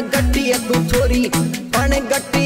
गटी गट्टी तू छोरी गटी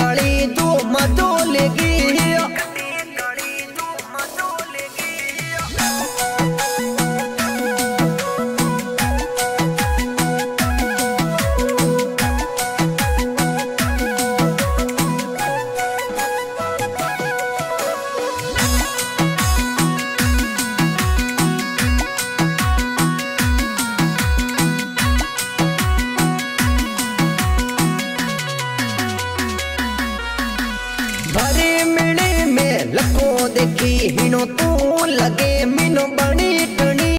Мадонна La co de Kimino no tu la que mi no